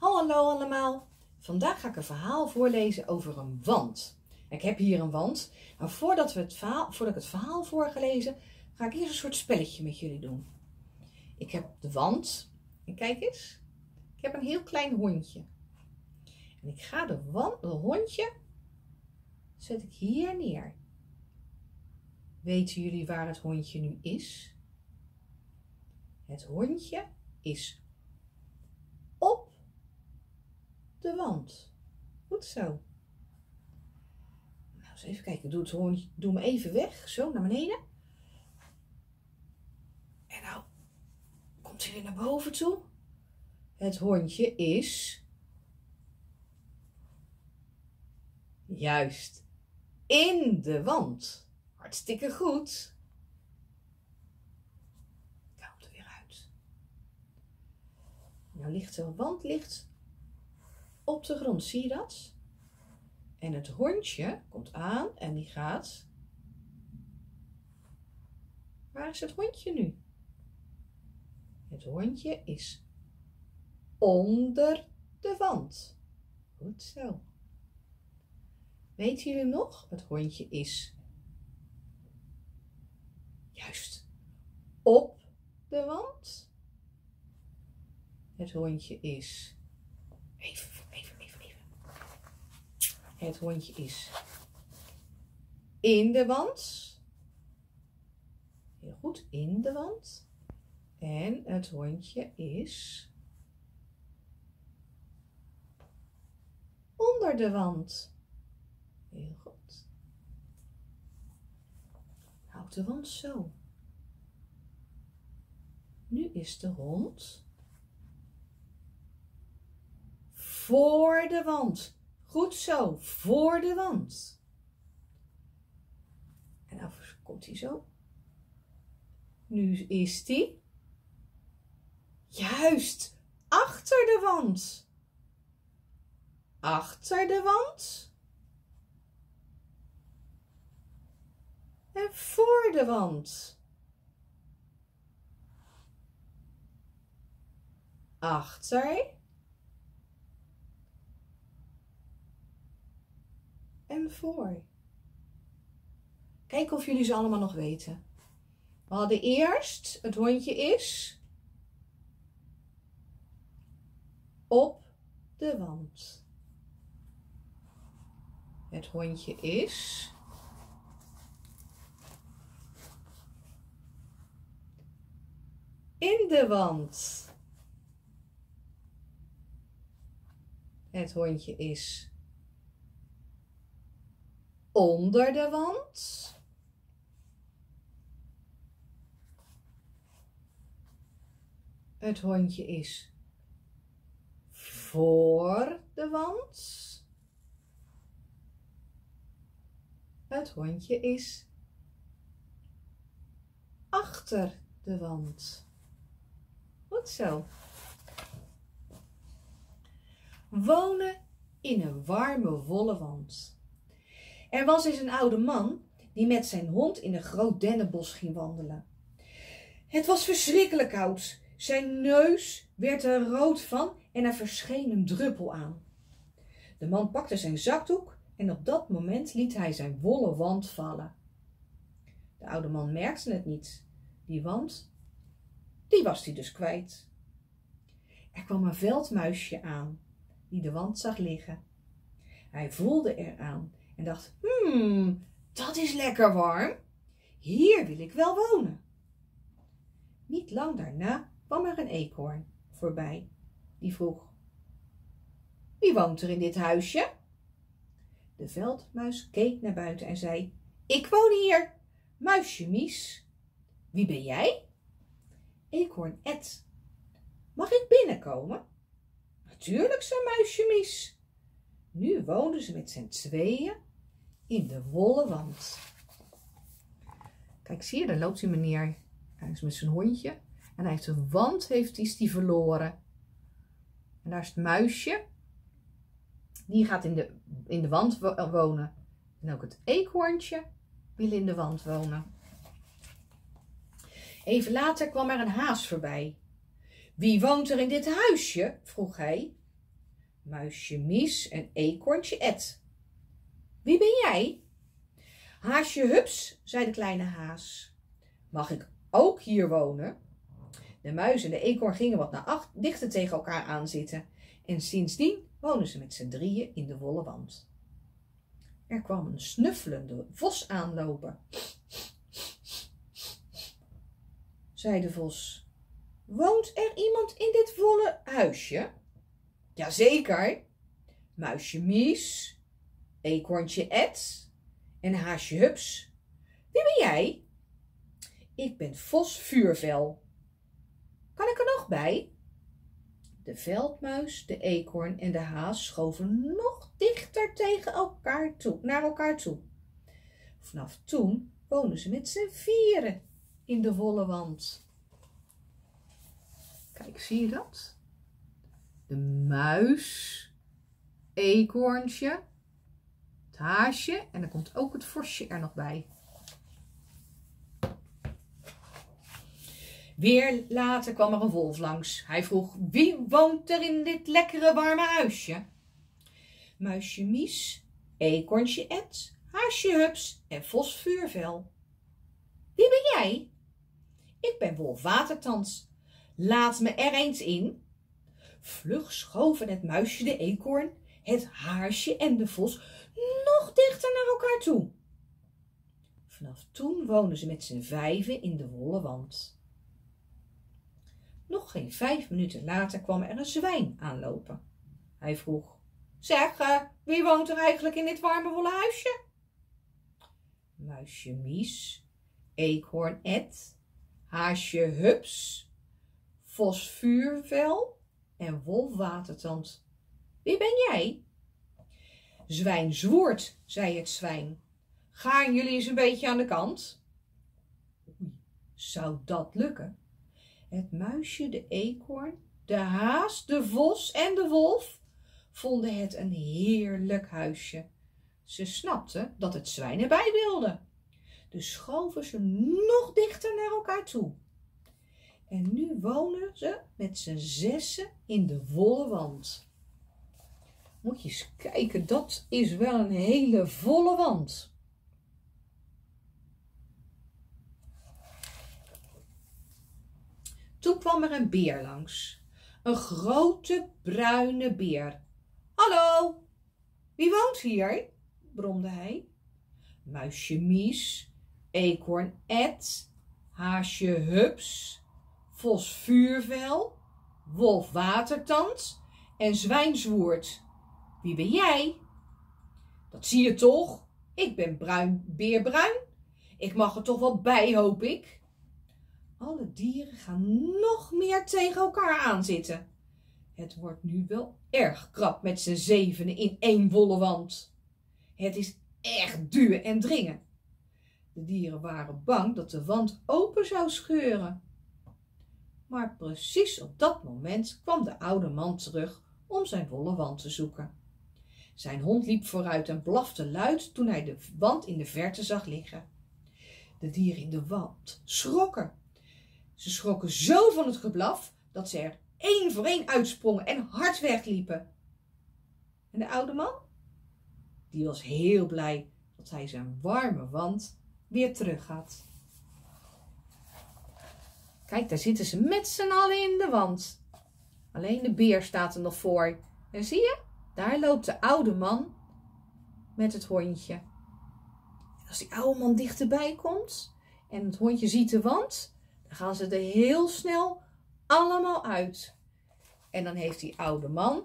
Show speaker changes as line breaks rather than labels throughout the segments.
Hallo allemaal. Vandaag ga ik een verhaal voorlezen over een wand. Ik heb hier een wand. Maar voordat, we het verhaal, voordat ik het verhaal voorgelezen, ga ik eerst een soort spelletje met jullie doen. Ik heb de wand. En kijk eens. Ik heb een heel klein hondje. En ik ga de, wand, de hondje zet ik hier neer. Weten jullie waar het hondje nu is? Het hondje is op de wand. Goed zo. Nou, eens even kijken. Doe, het hondje, doe me even weg. Zo, naar beneden. En nou, komt hij weer naar boven toe. Het hondje is... Juist. In de wand. Hartstikke goed. Komt er weer uit. Nou ligt de wand ligt op de grond, zie je dat? En het hondje komt aan en die gaat. Waar is het hondje nu? Het hondje is onder de wand. Goed zo. Weten jullie nog? Het hondje is juist op de wand. Het hondje is even. Het hondje is in de wand. Heel goed, in de wand. En het hondje is onder de wand. Heel goed. Houd de wand zo. Nu is de hond voor de wand. Goed zo, voor de wand. En nou komt hij zo. Nu is hij juist achter de wand. Achter de wand. en voor de wand. Achter. En voor. Kijk of jullie ze allemaal nog weten. We hadden eerst, het hondje is op de wand. Het hondje is in de wand. Het hondje is onder de wand. Het hondje is voor de wand. Het hondje is achter de wand. Goed zo. Wonen in een warme wollen wand. Er was eens een oude man die met zijn hond in een groot dennenbos ging wandelen. Het was verschrikkelijk koud. Zijn neus werd er rood van en er verscheen een druppel aan. De man pakte zijn zakdoek en op dat moment liet hij zijn wollen wand vallen. De oude man merkte het niet. Die wand die was hij dus kwijt. Er kwam een veldmuisje aan, die de wand zag liggen. Hij voelde eraan en dacht, hmm, dat is lekker warm. Hier wil ik wel wonen. Niet lang daarna kwam er een eekhoorn voorbij. Die vroeg, wie woont er in dit huisje? De veldmuis keek naar buiten en zei, ik woon hier, muisje Mies. Wie ben jij? Eekhoorn Ed. Mag ik binnenkomen? Natuurlijk, zei muisje Mies. Nu woonden ze met z'n tweeën in de wollen wand. Kijk, zie je, daar loopt die meneer. Hij is met zijn hondje. En hij heeft een wand, heeft, is die verloren. En daar is het muisje. Die gaat in de, in de wand wonen. En ook het eekhoorntje wil in de wand wonen. Even later kwam er een haas voorbij. Wie woont er in dit huisje? vroeg hij. Muisje Mies en eekhoorntje Ed. Wie ben jij? Haasje Hups, zei de kleine haas. Mag ik ook hier wonen? De muis en de eekhoorn gingen wat naar acht, dichter tegen elkaar aanzitten. En sindsdien wonen ze met z'n drieën in de wollen wand. Er kwam een snuffelende vos aanlopen. zei de vos. Woont er iemand in dit wollen huisje? Jazeker. Muisje Mies, eekhoorntje Ed en haasje Hups. Wie ben jij? Ik ben Vos Vuurvel. Kan ik er nog bij? De veldmuis, de eekhoorn en de haas schoven nog dichter tegen elkaar toe, naar elkaar toe. Vanaf toen woonden ze met z'n vieren in de volle wand. Kijk, zie je dat? De muis, eekhoorntje, haasje en dan komt ook het vosje er nog bij. Weer later kwam er een wolf langs. Hij vroeg, wie woont er in dit lekkere warme huisje? Muisje Mies, eekhoorntje Ed, haasje Hups en vos Vuurvel. Wie ben jij? Ik ben Wolf Watertand. Laat me er eens in. Vlug schoven het muisje de eekhoorn, het haarsje en de vos nog dichter naar elkaar toe. Vanaf toen woonden ze met z'n vijven in de wollen wand. Nog geen vijf minuten later kwam er een zwijn aanlopen. Hij vroeg, zeg, uh, wie woont er eigenlijk in dit warme wollen huisje? Muisje Mies, eekhoorn Ed, haasje Hups, vos Vuurvel en wolf Watertand. Wie ben jij? Zwijn Zwoord, zei het zwijn. Gaan jullie eens een beetje aan de kant? Oei, zou dat lukken? Het muisje, de eekhoorn, de haas, de vos en de wolf vonden het een heerlijk huisje. Ze snapten dat het zwijn erbij wilde. Dus schoven ze nog dichter naar elkaar toe. En nu wonen ze met z'n zessen in de volle wand. Moet je eens kijken, dat is wel een hele volle wand. Toen kwam er een beer langs. Een grote bruine beer. Hallo, wie woont hier? bromde hij. Muisje Mies, eekhoorn Ed, haasje Hups, vos Vuurvel, wolf Watertand en zwijnswoerd. Wie ben jij? Dat zie je toch? Ik ben bruin, beerbruin. Ik mag er toch wel bij, hoop ik. Alle dieren gaan nog meer tegen elkaar aanzitten. Het wordt nu wel erg krap met z'n zevenen in één wollen wand. Het is echt duwen en dringen. De dieren waren bang dat de wand open zou scheuren. Maar precies op dat moment kwam de oude man terug om zijn wollen wand te zoeken. Zijn hond liep vooruit en blafte luid toen hij de wand in de verte zag liggen. De dieren in de wand schrokken ze schrokken zo van het geblaf dat ze er één voor één uitsprongen en hard wegliepen. En de oude man? Die was heel blij dat hij zijn warme wand weer terug had. Kijk, daar zitten ze met z'n allen in de wand. Alleen de beer staat er nog voor. En zie je, daar loopt de oude man met het hondje. Als die oude man dichterbij komt en het hondje ziet de wand, dan gaan ze er heel snel allemaal uit. En dan heeft die oude man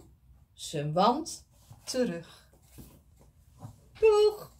zijn wand terug. Doeg!